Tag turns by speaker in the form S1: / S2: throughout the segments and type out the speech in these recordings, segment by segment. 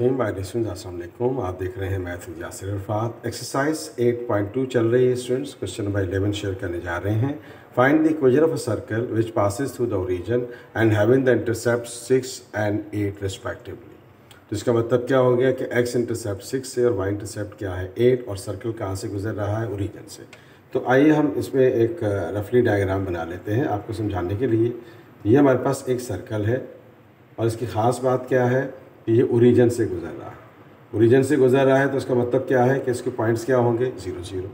S1: रहीम bye students आप देख रहे हैं मैथ यासिर इरफात एक्सरसाइज 8.2 चल रही है स्टूडेंट्स क्वेश्चन नंबर 11 शेयर करने जा रहे हैं। Find the equation of a circle which passes through the origin and having the intercept 6 and 8 respectively तो इसका मतलब क्या हो गया कि एक्स इंटरसेप्ट सिक्स से और वाई इंटरसेप्ट क्या है? एट और सर्कल कहाँ से गुजर रहा है? ओरिजिन से। तो आइए हम इसमें एक रफली डायग्राम बना लेते हैं आपको समझाने के लिए। ये हमारे पास एक सर्कल है और इसकी ख़ास बात क्या है? कि ये ओरिजिन से गुजर रहा है। ओरिजिन से गुजर रहा है तो इसका मतलब क्या है कि इसके पॉइंट्स क्या होंगे? ज़ीरो ज़ीरो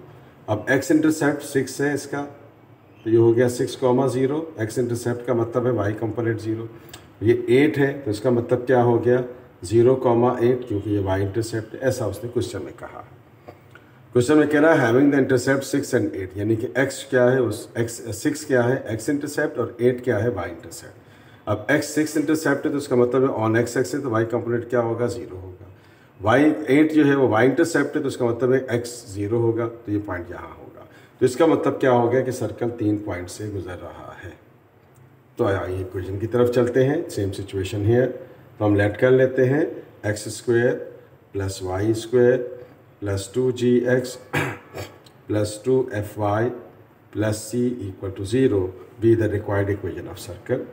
S1: अब एक्स इंटरसेप्ट सिक्स है इसका तो ये हो गया six comma zero x intercept का मतलब है वाई कंपोनेंट ज़ीरो ये एट है तो इसका मतलब क्या हो गया? ज़ीरो कॉमा एट क्योंकि ये वाई इंटरसेप्ट ऐसा उसने क्वेश्चन में कहा। क्वेश्चन में कह रहा है having the intercept six and eight यानी कि एक्स क्या है? उस एक्स सिक्स क्या है? एक्स इंटरसेप्ट और एट क्या है? वाई इंटरसेप्ट अब एक्स सिक्स इंटरसेप्ट है तो उसका मतलब है ऑन एक्स एक्स है तो वाई कंपोनेंट क्या होगा? ज़ीरो होगा। वाई एट जो है वो वाई इंटरसेप्ट है तो उसका मतलब है एक्स ज़ीरो होगा। तो ये पॉइंट यहाँ होगा। तो इसका मतलब क्या हो गया कि सर्कल तीन पॉइंट से गुजर रहा है। तो आइए क्वेश्चन की तरफ़ चलते हैं। सेम सिचुएशन है तो हम लेट कर लेते हैं। X square plus y square plus two g x plus two f y plus c equal to zero be the required equation of circle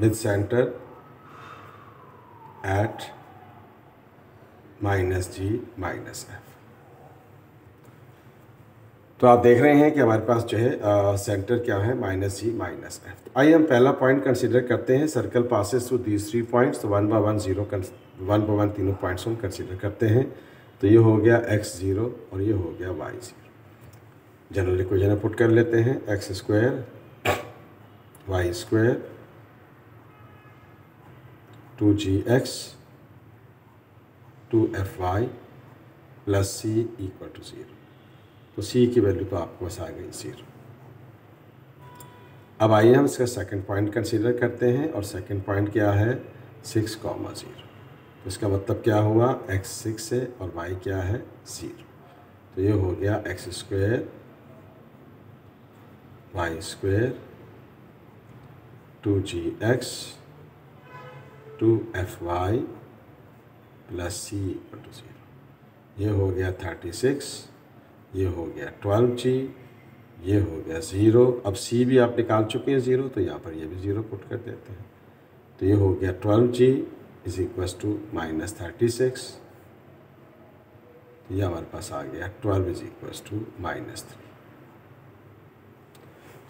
S1: with center at minus g minus f तो आप देख रहे हैं कि हमारे पास जो है centre क्या है? माइनस जी माइनस एफ़ आइए हम पहला पॉइंट कंसीडर करते हैं। Circle passes through these three points तो one by one zero one by one तीनों पॉइंट्स हम कंसीडर करते हैं। तो ये हो गया एक्स ज़ीरो और ये हो गया Y zero general equation put कर लेते हैं। X square Y square two ji x two f y plus C equal to zero तो सी की वैल्यू तो आपको बस आ गई ज़ीरो अब आइए हम इसका सेकंड पॉइंट कंसीडर करते हैं और सेकंड पॉइंट क्या है? सिक्स कॉमा ज़ीरो तो इसका मतलब क्या हुआ? एक्स सिक्स है और वाई क्या है? ज़ीरो तो ये हो गया x square y square two g x two f y plus c equal to zero ये हो गया थर्टी सिक्स ये हो गया ट्वेल्व जी ये हो गया ज़ीरो अब सी भी आप निकाल चुके हैं ज़ीरो तो यहाँ पर ये भी ज़ीरो पुट कर देते हैं। तो ये हो गया twelve g is equals to minus thirty six ये हमारे पास आ गया twelve is equals to minus three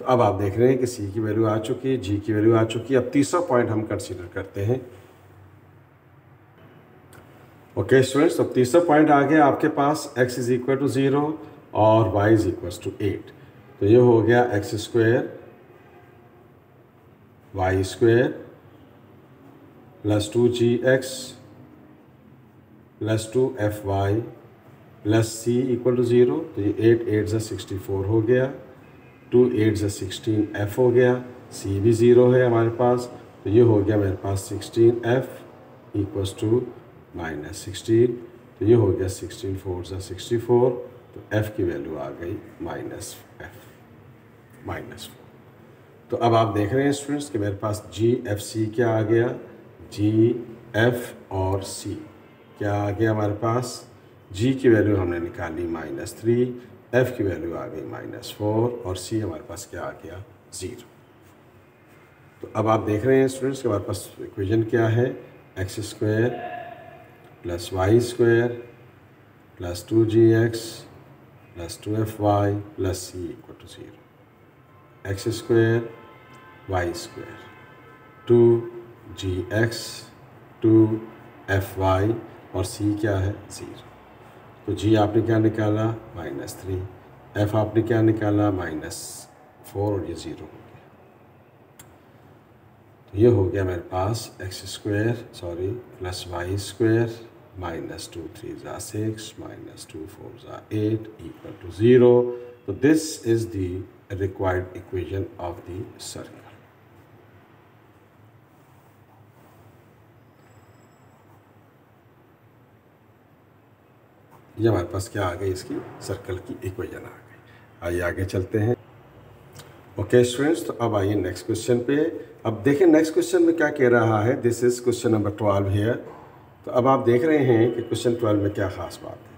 S1: तो अब आप देख रहे हैं कि सी की वैल्यू आ चुकी है जी की वैल्यू आ चुकी है। अब तीसरा पॉइंट हम कंसीडर करते हैं। ओके स्टूडेंट्स अब तीसरा पॉइंट आ गया आपके पास। X is equal to zero और y is equal to eight तो ये हो गया x square Y square plus two ji x plus two f y plus C equal to zero तो ये एट एट ज़ा सिक्सटी फोर हो गया। टू एट ज़ा सिक्सटीन एफ़ हो गया सी भी ज़ीरो है हमारे पास तो ये हो गया मेरे पास sixteen f equals to minus sixteen तो ये हो गया सिक्सटीन फोर ज़ा सिक्सटी फोर तो एफ़ की वैल्यू आ गई माइनस एफ़, माइनस फोर। तो अब आप देख रहे हैं स्टूडेंट्स कि मेरे पास जी एफ़ सी क्या आ गया? जी एफ़ और सी क्या आ गया हमारे पास? जी की वैल्यू हमने निकाली माइनस थ्री एफ़ की वैल्यू आ गई माइनस फोर और सी हमारे पास क्या आ गया ज़ीरो तो अब आप देख रहे हैं स्टूडेंट्स कि हमारे पास इक्वेशन क्या है? X square plus Y square plus two ji x plus two f y plus C equal to zero x square Y square two ji x two f y और सी क्या है? Zero तो जी आपने क्या निकाला? Minus three. F आपने क्या निकाला? माइनस फोर और ये ज़ीरो हो गया। तो ये हो गया मेरे पास x square sorry plus y square minus 2 3s are 6 minus 2 4s are 8 equal to 0 so this is the required equation of the circle. ये हमारे पास क्या आ गई इसकी? सर्कल की इक्वेशन आ गई। आइए आगे चलते हैं। ओके स्टूडेंट्स तो अब आइए नेक्स्ट क्वेश्चन पे। अब देखें नेक्स्ट क्वेश्चन में क्या कह रहा है? This is question number twelve here तो अब आप देख रहे हैं कि क्वेश्चन ट्वेल्व में क्या खास बात है।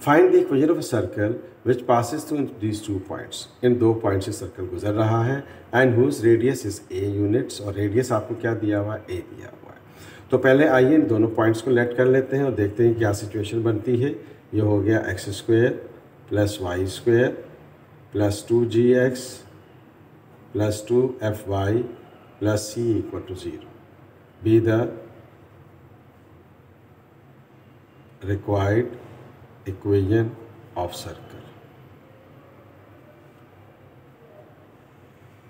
S1: Find the equation of a circle which passes through these two points इन दो पॉइंट से सर्कल गुजर रहा है। And whose radius is a units और रेडियस आपको क्या दिया हुआ है? ए दिया हुआ है। तो पहले आइए इन दोनों पॉइंट्स को लेट कर लेते हैं और देखते हैं क्या सिचुएशन बनती है। ये हो गया x square plus y square plus two g x plus two f y plus c equal to zero be the required equation of circle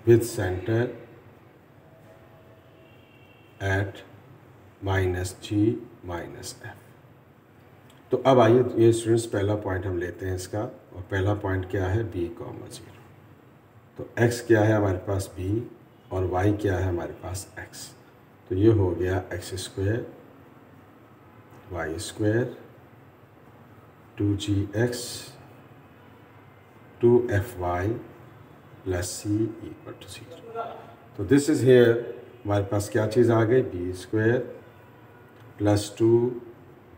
S1: with centre at minus g minus f तो अब आइए ये students पहला point हम लेते हैं इसका। और पहला पॉइंट क्या है? बी कॉमा ज़ीरो तो एक्स क्या है हमारे पास? बी और वाई क्या है हमारे पास? एक्स तो ये हो गया x square y square two g x two f y plus c equal to zero तो दिस इज़ हेयर हमारे पास क्या चीज़ आ गई? B square plus two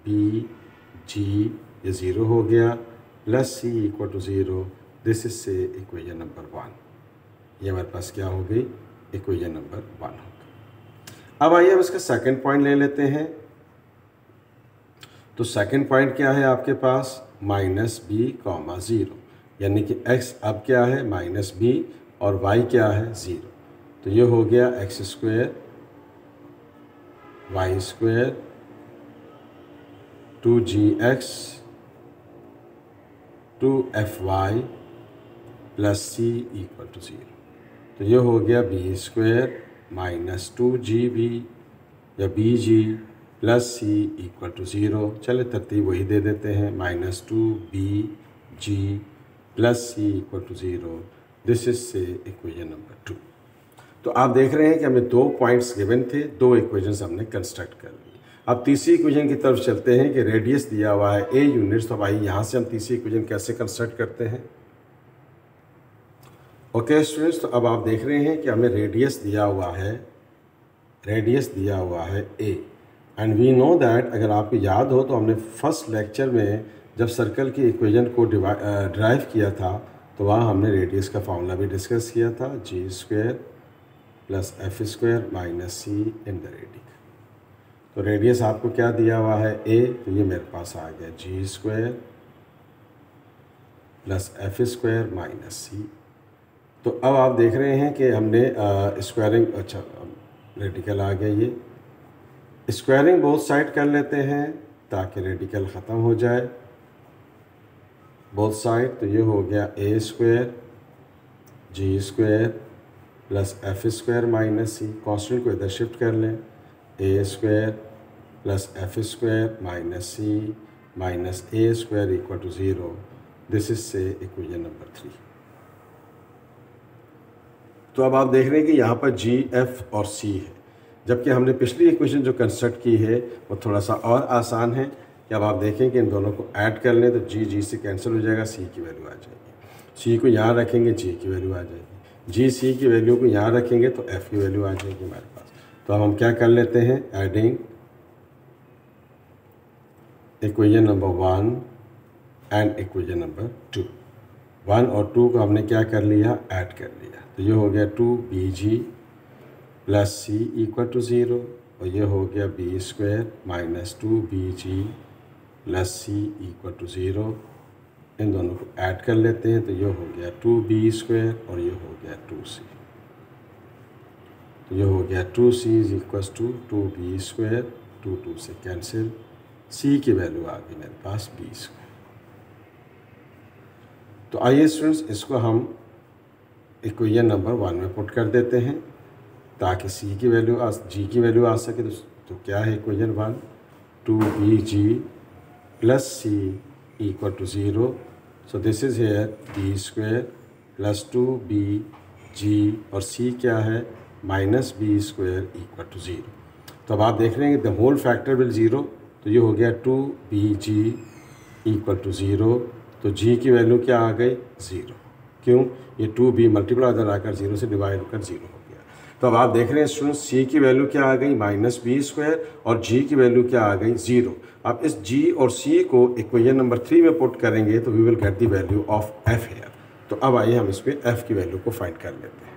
S1: b g ये ज़ीरो हो गया plus c equal to zero this is say equation number one ये हमारे पास क्या हो गई? इक्वेशन नंबर वन हो होगा अब आइए हम इसका सेकंड पॉइंट ले लेते हैं। तो सेकंड पॉइंट क्या है आपके पास? माइनस बी कॉमा ज़ीरो यानी कि एक्स अब क्या है? माइनस बी और वाई क्या है? ज़ीरो तो ये हो गया x square y square two g x two f y plus c equal to zero तो ये हो गया b square minus two g b या b g plus c equal to zero चले तरतीब वही दे देते हैं minus two b g plus c equal to zero this is say equation number two तो आप देख रहे हैं कि हमें दो पॉइंट्स गिवन थे, दो इक्वेशंस हमने कंस्ट्रक्ट कर ली अब तीसरी इक्वेशन की तरफ़ चलते हैं कि रेडियस दिया हुआ है ए यूनिट्स तो भाई यहाँ से हम तीसरी इक्वेशन कैसे कंस्ट्रक्ट करते हैं। ओके स्टूडेंट्स तो अब आप देख रहे हैं कि हमें रेडियस दिया हुआ है रेडियस दिया हुआ है a and we know that अगर आपको याद हो तो हमने फ़र्स्ट लेक्चर में जब सर्कल की इक्वेशन को ड्राइव किया था तो वहाँ हमने रेडियस का फॉर्मूला भी डिस्कस किया था g square plus f square minus c in the radical तो रेडियस आपको क्या दिया हुआ है? ए तो ये मेरे पास आ गया g square plus f square minus c तो अब आप देख रहे हैं कि हमने स्क्वायरिंग अच्छा रेडिकल आ गया ये। स्क्वायरिंग बहुत साइड कर लेते हैं ताकि रेडिकल ख़त्म हो जाए। बोथ साइड तो ये हो गया a square g square plus f square minus c constant को इधर शिफ्ट कर लें। A square plus f square minus c minus a square equal to zero this is say equation number three तो अब आप देख रहे हैं कि यहाँ पर जी एफ़ और सी है। जबकि हमने पिछली इक्वेशन जो कंस्ट्रक्ट की है, वो थोड़ा सा और आसान है कि अब आप देखें कि इन दोनों को ऐड कर लें तो जी जी से कैंसिल हो जाएगा सी की वैल्यू आ जाएगी। सी को यहाँ रखेंगे जी की वैल्यू आ जाएगी। जी सी की वैल्यू को यहाँ रखेंगे तो एफ़ की वैल्यू आ जाएगी हमारे पास। तो अब हम क्या कर लेते हैं? Adding equation number one and equation number two one और टू को हमने क्या कर लिया? ऐड कर लिया। तो ये हो गया two b g plus c equal to zero और ये हो गया b square minus two b g plus c equal to zero इन दोनों को ऐड कर लेते हैं। तो ये हो गया टू बी स्क्वेयर और ये हो गया टू सी ये हो गया two c is equal to two b square two two से कैंसिल सी की वैल्यू आ गई मेरे पास बी स्क्वायर तो आइए स्टूडेंट्स इसको हम इक्वेशन नंबर वन में पुट कर देते हैं ताकि सी की वैल्यू आ जी की वैल्यू आ सके। तो, तो क्या है equation one to be g plus C equal to zero so this is here B square plus two B जी और सी क्या है? Minus B square equal to zero. तो अब आप देख रहे हैं कि the whole factor will zero तो ये हो गया two B ji equal to zero तो जी की वैल्यू क्या आ गई? ज़ीरो। क्यों? ये टू बी मल्टीपल अदर आकर ज़ीरो से डिवाइड होकर ज़ीरो हो गया। तो अब आप देख रहे हैं स्टूडेंट, सी की वैल्यू क्या आ गई? माइनस बी स्क्वायर, और जी की वैल्यू क्या आ गई? ज़ीरो। अब इस जी और सी को इक्वेशन नंबर थ्री में पुट करेंगे तो we will get the value of F hair. तो अब आइए हम इस पर एफ़ की वैल्यू को फाइंड कर लेते हैं।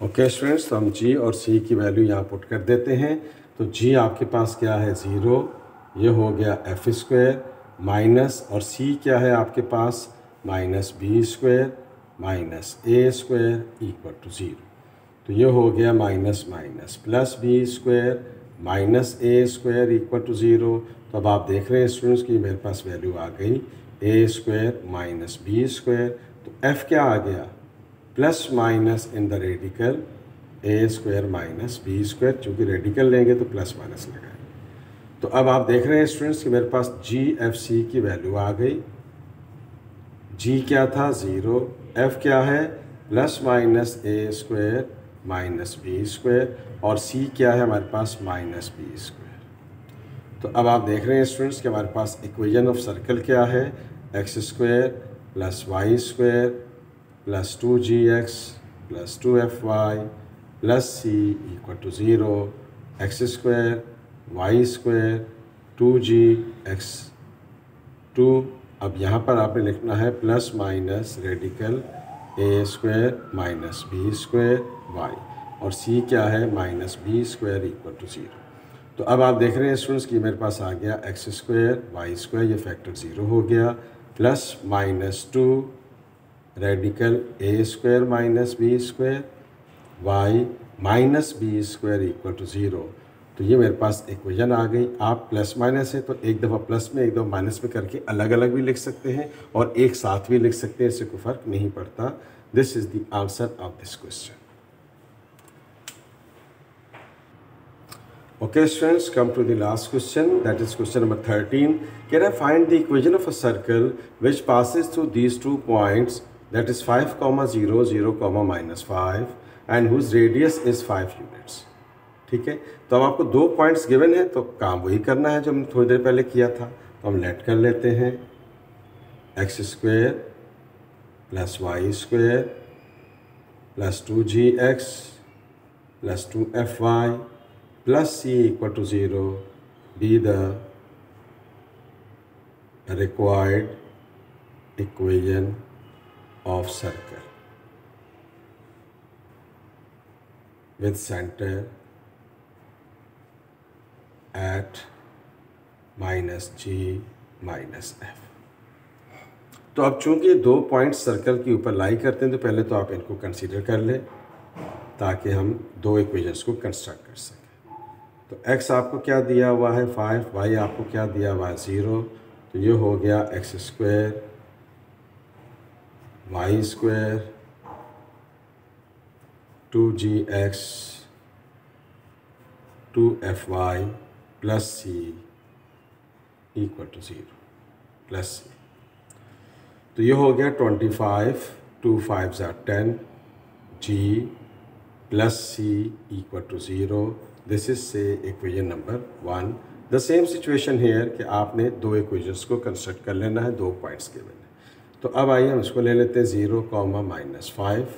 S1: ओके स्टूडेंट्स तो हम जी और सी की वैल्यू यहाँ पुट कर देते हैं। तो जी आपके पास क्या है? ज़ीरो ये हो गया एफ़ स्क्वायर माइनस और सी क्या है आपके पास? Minus B square minus a square equal to zero तो ये हो गया minus minus plus B square minus a square equal to zero तो अब आप देख रहे हैं स्टूडेंट्स की मेरे पास वैल्यू आ गई। A square minus b square तो एफ़ क्या आ गया? Plus minus in the radical, a square minus b square चूँकि रेडिकल लेंगे तो प्लस माइनस लगाए। तो अब आप देख रहे हैं स्टूडेंट्स कि मेरे पास जी एफ़ सी की वैल्यू आ गई। जी क्या था? ज़ीरो। एफ़ क्या है? Plus minus a square minus B square, और सी क्या है? हमारे पास माइनस बी स्क्वायर। तो अब आप देख रहे हैं स्टूडेंट्स कि हमारे पास इक्वेशन ऑफ़ सर्कल क्या है? X square plus Y square to f y plus C equal to zero x square Y square two ji x to, अब यहाँ पर आपने लिखना है plus minus radical a square minus B square Y और C क्या है? Minus B square equal to zero तो अब आप देख रहे हैं स्टूडेंट्स कि मेरे पास आ गया एक्स स्क्वायर वाई स्क्वायर ये फैक्टर ज़ीरो हो गया. Plus minus two radical a square minus b square y minus b square equal to zero तो ये मेरे पास इक्वेशन आ गई। आप प्लस माइनस है तो एक दफ़ा प्लस में एक दफ़ा माइनस में करके अलग अलग भी लिख सकते हैं और एक साथ भी लिख सकते हैं इससे कोई फ़र्क नहीं पड़ता। This is the answer of this question Okay students, come to the last question. That is question number 13. Can I find the equation of a circle which passes through these two points that is 5 comma 0 0 comma minus 5 and whose radius is 5 units. ठीक है? तो अब आपको दो points given है तो काम वही करना है जो हमने थोड़ी देर पहले किया था। तो हम लेट कर लेते हैं। X square plus y square plus two g x plus two f y plus c equal to 0 be the required equation of circle with center at minus g minus f तो अब चूँकि दो point circle के ऊपर लाई करते हैं तो पहले तो आप इनको कंसीडर कर लें, ताकि हम दो इक्वेशंस को कंस्ट्रक्ट कर सकें। तो x आपको क्या दिया हुआ है? फाइव वाई आपको क्या दिया हुआ है? ज़ीरो तो ये हो गया x square y square two g x two f y plus c equal to zero plus c तो ये हो गया ट्वेंटी फाइव टू फाइव ज़ा ten g plus c equal to zero this is say equation number one the same situation here कि आपने दो equations को construct कर लेना है, दो पॉइंट्स के मैंने तो अब आइए हम इसको ले लेते हैं ज़ीरो कॉमा माइनस फाइव।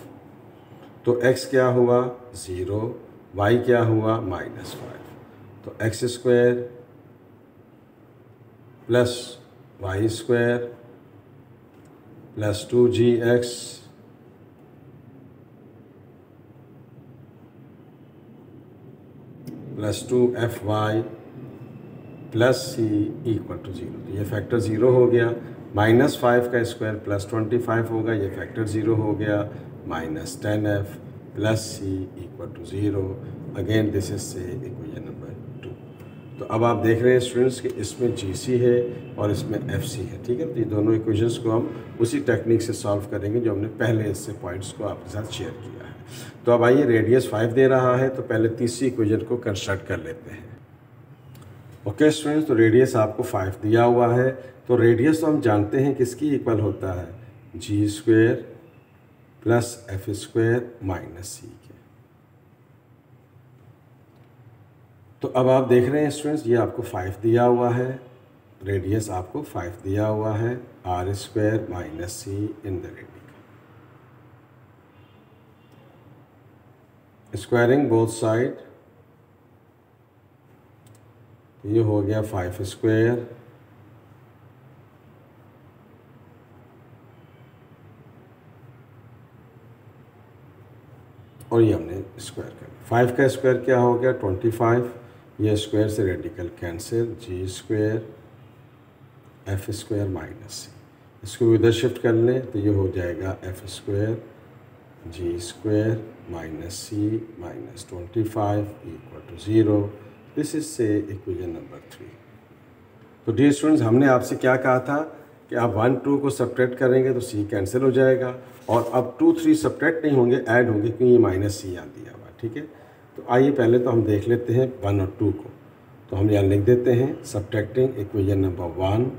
S1: तो x क्या हुआ? ज़ीरो। y क्या हुआ? Minus five. तो x square plus y square plus two g x. Plus two f y. Plus c equal to zero. तो ये फैक्टर ज़ीरो हो गया। माइनस फाइव का स्क्वायर प्लस ट्वेंटी फाइव होगा, ये फैक्टर ज़ीरो हो गया, minus ten f plus c equal to zero. Again this is say equation number two तो अब आप देख रहे हैं स्टूडेंट्स कि इसमें जी सी है और इसमें एफ़ सी है, ठीक है? तो ये दोनों इक्वेशंस को हम उसी टेक्निक से सॉल्व करेंगे जो हमने पहले इससे पॉइंट्स को आपके साथ शेयर किया है। तो अब आइए रेडियस फाइव दे रहा है तो पहले तीसरी इक्वेशन को कंस्ट्रक्ट कर लेते हैं। ओके स्टूडेंट्स तो रेडियस आपको फाइव दिया हुआ है। तो रेडियस तो हम जानते हैं किसकी इक्वल होता है? G square plus f square minus c के। तो अब आप देख रहे हैं स्टूडेंट्स ये आपको फाइव दिया हुआ है। रेडियस आपको फाइव दिया हुआ है। R square minus c in the radius squaring both side ये हो गया फाइव स्क्वायर और ये हमने स्क्वायर कर लिया फाइव का स्क्वायर क्या हो गया? ट्वेंटी फाइव ये स्क्वायर से radical cancel g square f square minus c इसको इधर शिफ्ट कर लें तो ये हो जाएगा f square g square minus c minus twenty five equal to zero this is say equation number three तो डी स्टूडेंट्स हमने आपसे क्या कहा था? कि आप वन टू को सब्ट्रैक्ट करेंगे तो सी कैंसिल हो जाएगा और अब टू थ्री सब्ट्रैक्ट नहीं होंगे ऐड होंगे, क्योंकि ये माइनस सी यहाँ दिया हुआ, ठीक है? तो आइए पहले तो हम देख लेते हैं वन और टू को। तो हम यहाँ लिख देते हैं subtracting equation number one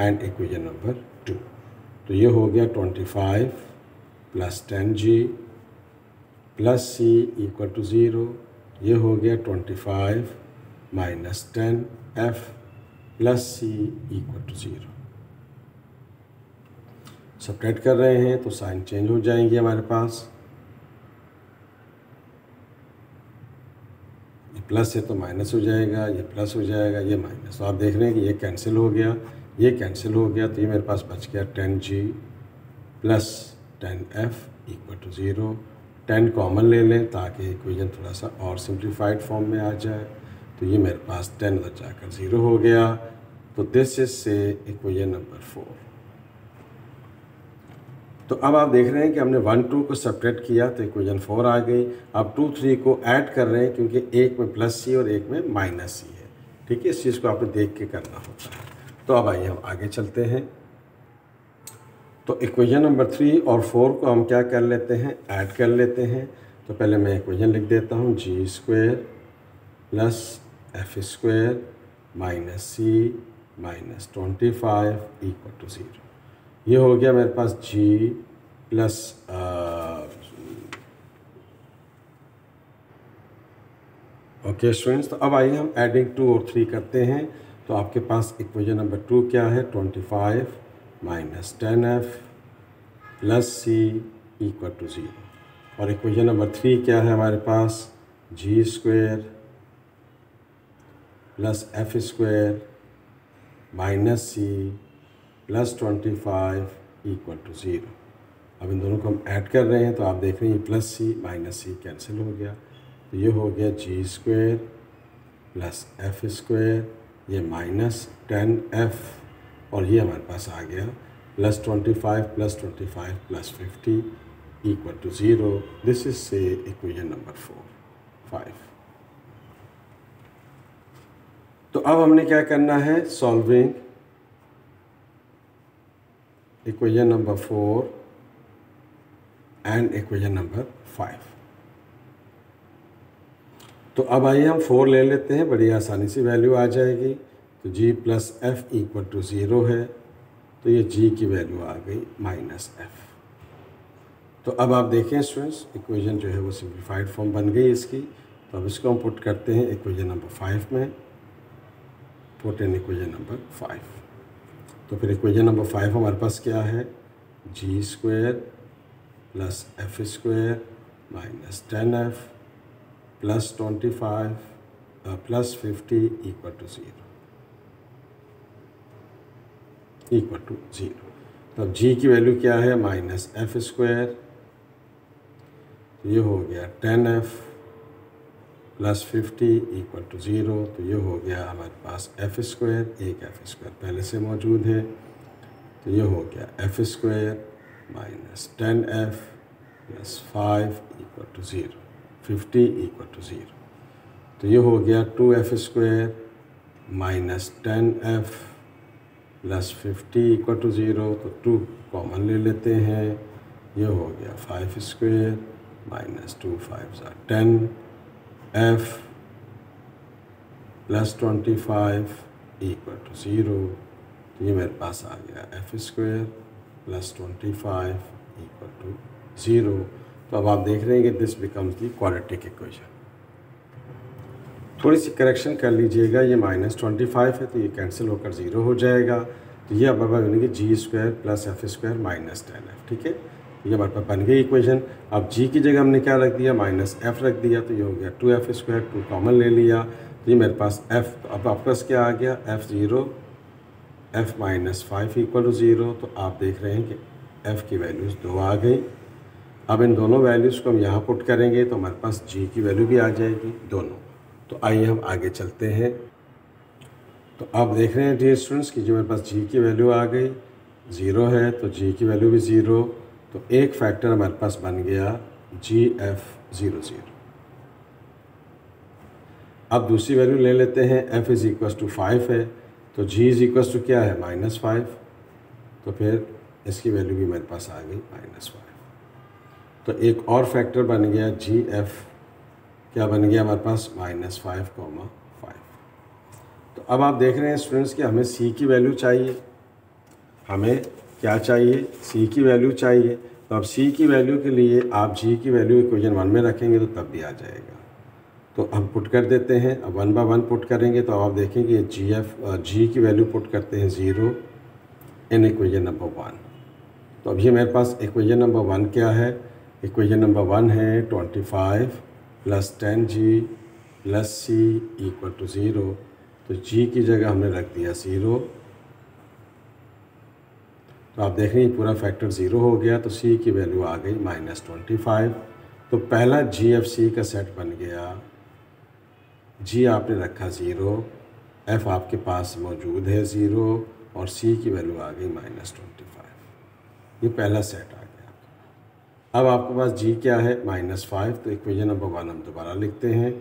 S1: and equation number two तो ये हो गया twenty five plus ten g plus c equal to zero ये हो गया twenty five minus ten f plus c equal to zero separate कर रहे हैं तो साइन चेंज हो जाएँगे हमारे पास। ये प्लस है तो माइनस हो जाएगा, ये प्लस हो जाएगा, ये माइनस तो आप देख रहे हैं कि ये कैंसिल हो गया, ये कैंसिल हो गया तो ये मेरे पास बच गया ten g plus ten f equal to zero ten common ले लें ताकि इक्वेशन थोड़ा सा और सिंप्लीफाइड फॉर्म में आ जाए। तो ये मेरे पास टेन उधर जाकर ज़ीरो हो गया। तो this is say equation number four तो अब आप देख रहे हैं कि हमने वन, टू को सेपरेट किया तो इक्वेशन फोर आ गई। अब टू थ्री को ऐड कर रहे हैं, क्योंकि एक में प्लस सी और एक में माइनस सी है। ठीक है? इस चीज़ को आपने देख के करना होता है। तो अब आइए हम आगे चलते हैं। तो इक्वेशन नंबर थ्री और फोर को हम क्या कर लेते हैं? ऐड कर लेते हैं। तो पहले मैं इक्वेशन लिख देता हूँ। G square plus f square minus c minus twenty five equal to zero ये हो गया मेरे पास जी प्लस ओके स्टूडेंट्स तो अब आइए हम एडिंग टू और थ्री करते हैं। तो आपके पास इक्वेशन नंबर टू क्या है? Twenty five minus ten f plus c equal to zero और इक्वेशन नंबर थ्री क्या है हमारे पास? G square plus f square minus c plus twenty five equal to zero. अब इन दोनों को हम ऐड कर रहे हैं तो आप देख रहे हैं plus c minus c cancel हो गया। तो ये हो गया g square plus f square, ये माइनस टेन एफ़, और ये हमारे पास आ गया plus twenty five plus twenty five plus fifty equal to zero. This is say equation number four five तो अब हमने क्या करना है? Solving equation number four and equation number five तो अब आइए हम फोर ले लेते हैं, बड़ी आसानी से वैल्यू आ जाएगी। तो g plus f equal to zero है। तो ये जी की वैल्यू आ गई माइनस एफ़ तो अब आप देखें स्टूडेंट्स इक्वेशन जो है वो सिंप्लीफाइड फॉर्म बन गई इसकी। तो अब इसको हम पुट करते हैं इक्वेशन नंबर फाइव में। Put in equation number five तो फिर इक्वेशन नंबर फाइव हमारे पास क्या है? G square plus f square minus ten f plus twenty five plus fifty equal to zero equal to zero तो अब जी की वैल्यू क्या है? माइनस एफ़ स्क्वायर ये हो गया ten f plus fifty equal to zero तो ये हो गया हमारे पास एफ़ स्क्वायर, एक एफ़ स्क्वायर पहले से मौजूद है तो ये हो गया f square minus ten f plus five equal to zero, fifty equal to zero. तो ये हो गया two f square minus ten f plus fifty equal to zero तो टू कॉमन ले लेते हैं, ये हो गया five square minus two five ज़ा ten f plus twenty five equal to zero तो ये मेरे पास आ गया f square plus twenty five equal to zero तो अब आप देख रहे हैं कि this becomes the quadratic equation थोड़ी सी करेक्शन कर लीजिएगा, ये माइनस ट्वेंटी फाइव है तो ये कैंसिल होकर ज़ीरो हो जाएगा। तो ये अब बनेगी g square plus f square minus ten f ठीक है? ये हमारे पास बन गई इक्वेशन अब जी की जगह हमने क्या रख दिया? माइनस एफ़ रख दिया तो ये हो गया two f square two common ले लिया। तो ये मेरे पास एफ़ तो अब आपके पास क्या आ गया? F zero f minus five equal to zero तो आप देख रहे हैं कि एफ़ की वैल्यूज़ दो आ गई। अब इन दोनों वैल्यूज़ को हम यहाँ पुट करेंगे तो हमारे पास जी की वैल्यू भी आ जाएगी दोनों। तो आइए हम आगे चलते हैं। तो आप देख रहे हैं डी स्टूडेंट्स कि जो मेरे पास जी की वैल्यू आ गई ज़ीरो है तो जी की वैल्यू भी ज़ीरो तो एक फैक्टर हमारे पास बन गया जी एफ़ ज़ीरो ज़ीरो अब दूसरी वैल्यू ले लेते हैं f is equals to five है तो जी इज़ इक्वस टू क्या है? माइनस फाइव तो फिर इसकी वैल्यू भी मेरे पास आ गई माइनस फाइव तो एक और फैक्टर बन गया जी एफ़ क्या बन गया हमारे पास? माइनस फाइव कॉमा फाइव तो अब आप देख रहे हैं स्टूडेंट्स कि हमें सी की वैल्यू चाहिए। हमें क्या चाहिए? सी की वैल्यू चाहिए। तो अब सी की वैल्यू के लिए आप जी की वैल्यू इक्वेशन वन में रखेंगे तो तब भी आ जाएगा। तो हम पुट कर देते हैं। अब वन बाय वन पुट करेंगे तो आप देखेंगे जी एफ़ जी की वैल्यू पुट करते हैं zero in equation number one तो अब ये मेरे पास इक्वेशन नंबर वन क्या है? इक्वेशन नंबर वन है twenty five plus ten g plus C equal to zero तो जी की जगह हमने रख दिया ज़ीरो तो आप देख रहे हैं पूरा फैक्टर ज़ीरो हो गया तो सी की वैल्यू आ गई माइनस ट्वेंटी फाइव तो पहला जी एफ़ सी का सेट बन गया। जी आपने रखा ज़ीरो एफ़ आपके पास मौजूद है ज़ीरो और सी की वैल्यू आ गई माइनस ट्वेंटी फाइव ये पहला सेट आ गया। अब आपके पास जी क्या है? माइनस फाइव तो इक्वेशन नंबर वन हम दोबारा लिखते हैं।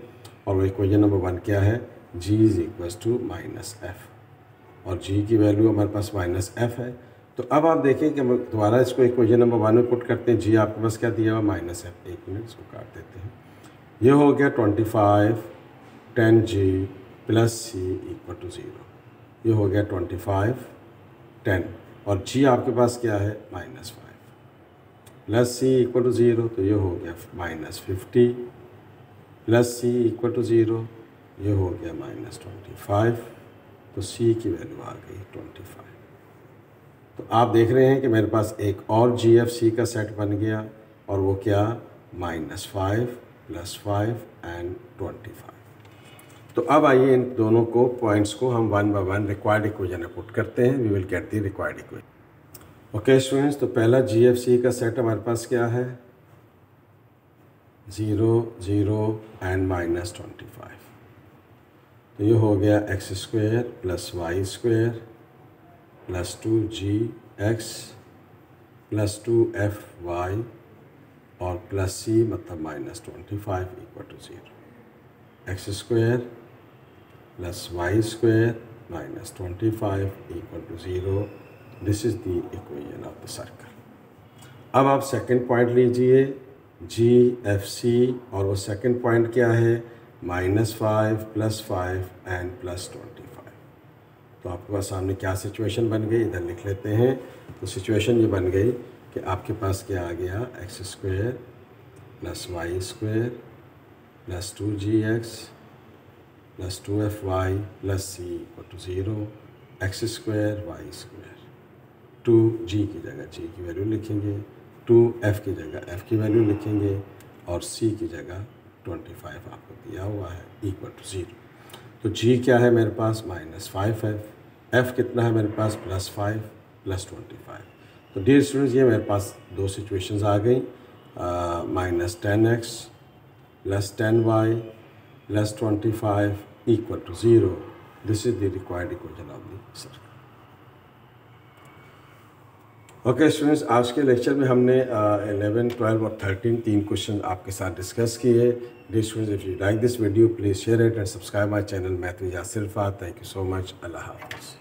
S1: और वो इक्वेशन नंबर वन क्या है? जी is equals to minus F और जी की वैल्यू हमारे पास माइनस एफ़ है। तो अब आप देखें कि दोबारा इसको इक्वेशन नंबर वन में पुट करते हैं। जी, आपके पास क्या दिया हुआ? माइनस है एक मिनट इसको काट देते हैं। ये हो गया twenty five ten g plus c equal to zero ये हो गया ट्वेंटी फाइव टेन और जी आपके पास क्या है? Minus five plus c equal to zero तो ये हो गया minus fifty plus c equal to zero ये हो गया माइनस ट्वेंटी फाइव तो सी की वैल्यू आ गई ट्वेंटी फाइव तो आप देख रहे हैं कि मेरे पास एक और सी का सेट बन गया और वो क्या? Minus five plus five and twenty five तो अब आइए इन दोनों को पॉइंट्स को हम one by one required equation में पुट करते हैं. We will get the required equation okay students तो पहला सी का सेट हमारे पास क्या है? Zero zero and minus twenty five तो ये हो गया x square plus y square plus two g x, plus two f y, और प्लस सी मतलब minus twenty five equal to zero x square plus y square minus twenty five equal to zero this is the equation of the circle अब आप second point लीजिए जी F C और वो second point क्या है? Minus five plus five and plus twenty तो आपके पास सामने क्या सिचुएशन बन गई, इधर लिख लेते हैं। तो सिचुएशन ये बन गई कि आपके पास क्या आ गया? X square plus y square plus two g x plus two f y plus c equal to zero x square y square two g की जगह जी की वैल्यू लिखेंगे। टू एफ़ की जगह एफ़ की वैल्यू लिखेंगे और सी की जगह ट्वेंटी फाइव आपको दिया हुआ है इक्वल टू ज़ीरो तो जी क्या है मेरे पास? माइनस फाइव है। एफ़ कितना है मेरे पास? Plus five, plus twenty five. तो डियर स्टूडेंट्स ये मेरे पास दो सिचुएशंस आ गई। Minus ten x, plus ten Y, plus twenty five equal to zero this is the required equation of the circle okay students आज के लेक्चर में हमने eleven twelve और थर्टीन तीन क्वेश्चन आपके साथ डिस्कस किए। Dear students, if you like this video, please share it and subscribe my channel, Math with Yasir Thank you so much. Allah Hafiz.